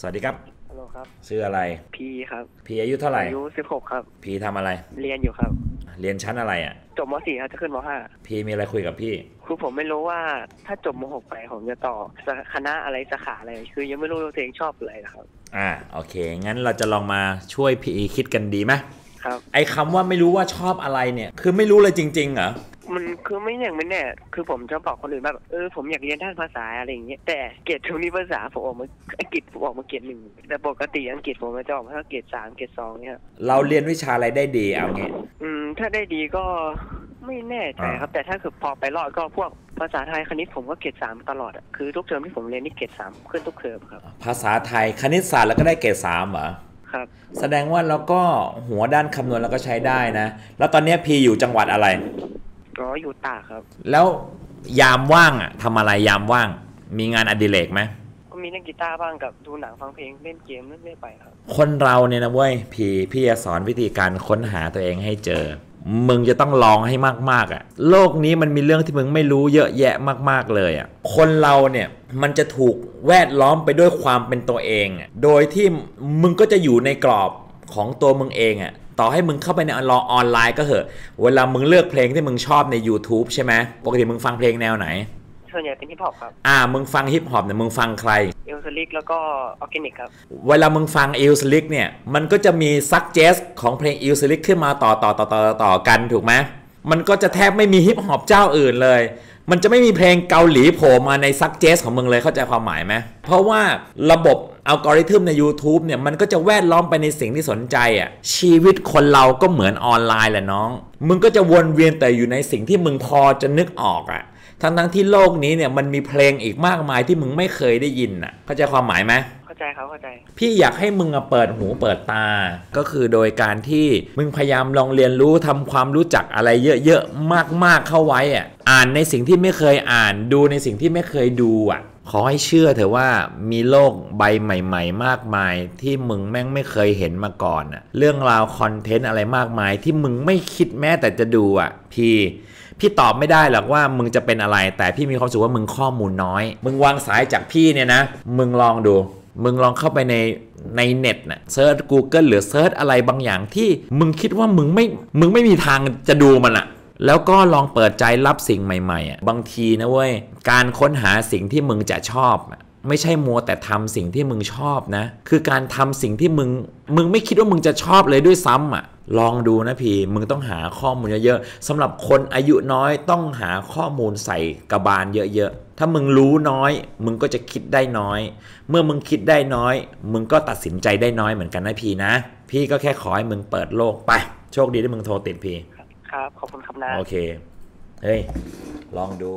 สวัสดีครับฮัลโหลครับ ชื่ออะไร พีครับ พีอายุเท่าไหร่ อายุสิบหกครับ พีทำอะไร เรียนอยู่ครับ เรียนชั้นอะไรอะ จบมสี่ครับจะขึ้นมห้าพีมีอะไรคุยกับพี่ คือผมไม่รู้ว่าถ้าจบมหกไปผมจะต่อสาคณะอะไรสาขาอะไร คือยังไม่รู้ตัวเองชอบอะไรนะครับ อ่า โอเค งั้นเราจะลองมาช่วยพีคิดกันดีไหมครับ ไอ้คำว่าไม่รู้ว่าชอบอะไรเนี่ย คือไม่รู้เลยจริงๆเหรอมัน คือไม่อย่างไม่แน่ คือผมจะบอกคนอื่นแบบเออผมอยากเรียนด้านภาษาอะไรอย่างเงี้ยแต่เกรดทุนนี้ภาษาผมออกมาอังกฤษผมออกมาเกรดหนึ่งแต่ปกติอังกฤษผมมันจะออกมาแค่เกรดสามเกรดสองเนี่ยเราเรียนวิชาอะไรได้ดีเอางี้อืม ถ้าได้ดีก็ไม่แน่ใจครับ แต่ถ้าคือพอไปรอดก็พวกภาษาไทยคณิตผมก็เกรดสามตลอดอะคือทุกเทอมที่ผมเรียนนี่เกรดสามขึ้นทุกเทอมครับ ภาษาไทยคณิตศาสตร์แล้วก็ได้เกรดสามเหรอครับ แสดงว่าเราก็หัวด้านคำนวณเราก็ใช้ได้นะ แล้วตอนเนี้ยพีอยู่จังหวัดอะไร ก็อยู่ตากครับ แล้วยามว่างอะทำอะไรยามว่าง มีงานอดิเรกไหมก็มีเล่นกีตาร์บ้างกับดูหนังฟังเพลงเล่นเกมเล่นเรื่อยไปครับ คนเราเนี่ยนะเว้ยพี่พี่จะสอนวิธีการค้นหาตัวเองให้เจอ มึงจะต้องลองให้มากๆอะ่ะ โลกนี้มันมีเรื่องที่มึงไม่รู้เยอะแยะมาก ๆเลยอะ่ะ คนเราเนี่ยมันจะถูกแวดล้อมไปด้วยความเป็นตัวเองอะโดยที่มึงก็จะอยู่ในกรอบของตัวมึงเองอะ่ะ ต่อให้มึงเข้าไปในออนไลน์ก็เหอะ เวลามึงเลือกเพลงที่มึงชอบใน YouTube ใช่ไหมปกติมึงฟังเพลงแนวไหนส่วนใหญ่เป็นฮิปฮอปครับ อ่า มึงฟังฮิปฮอปเนี่ย มึงฟังใคร Illslick แล้วก็ OG-ANIC ครับ เวลามึงฟัง Illslick เนี่ย มันก็จะมี suggest ของเพลง Illslick ขึ้นมาต่อต่อต่อต่อต่อกันถูกไหมมันก็จะแทบไม่มีฮิปฮอปเจ้าอื่นเลย มันจะไม่มีเพลงเกาหลีโผล่มาใน suggest ของมึงเลยเข้าใจความหมายไหมเพราะว่าระบบ อัลกอริทึมใน YouTube เนี่ยมันก็จะแวดล้อมไปในสิ่งที่สนใจอะชีวิตคนเราก็เหมือนออนไลน์แหละน้อง มึงก็จะวนเวียนแต่อยู่ในสิ่งที่มึงพอจะนึกออกอะทั้งทั้งที่โลกนี้เนี่ยมันมีเพลงอีกมากมายที่มึงไม่เคยได้ยินอะเข้าใจความหมายไหม ใจครับเข้าใจ พี่อยากให้มึงเปิดหูเปิดตา ก็คือโดยการที่มึงพยายามลองเรียนรู้ทำความรู้จักอะไรเยอะๆมากๆเข้าไว้อะอ่านในสิ่งที่ไม่เคยอ่านดูในสิ่งที่ไม่เคยดูอะ ขอให้เชื่อเถอะว่ามีโลกใบใหม่ ๆ มากมาย ที่มึงแม่งไม่เคยเห็นมาก่อนอะ เรื่องราว content อะไรมากมาย ที่มึงไม่คิดแม้แต่จะดูอะ พี่พี่ตอบไม่ได้หรอกว่ามึงจะเป็นอะไร แต่พี่มีความสึกว่ามึงข้อมูลน้อย มึงวางสายจากพี่เนี่ยนะ มึงลองดู มึงลองเข้าไปในในเน็ตนะเซิร์ช Google หรือ search อะไรบางอย่างที่มึงคิดว่ามึงไม่มึงไม่มีทางจะดูมันอะแล้วก็ลองเปิดใจรับสิ่งใหม่ๆอะบางทีนะเว้ยการค้นหาสิ่งที่มึงจะชอบไม่ใช่มัวแต่ทำสิ่งที่มึงชอบนะ คือการทำสิ่งที่มึงมึงไม่คิดว่ามึงจะชอบเลยด้วยซ้ำอะ ลองดูนะพี่ มึงต้องหาข้อมูลเยอะๆสำหรับคนอายุน้อยต้องหาข้อมูลใส่กระบาลเยอะๆ ถ้ามึงรู้น้อย มึงก็จะคิดได้น้อย เมื่อมึงคิดได้น้อย มึงก็ตัดสินใจได้น้อยเหมือนกันนะพี่นะ พี่ก็แค่ขอให้มึงเปิดโลกไป โชคดีที่มึงโทรติดพี่ ครับ ขอบคุณครับนะ โอเค เฮ้ย ลองดู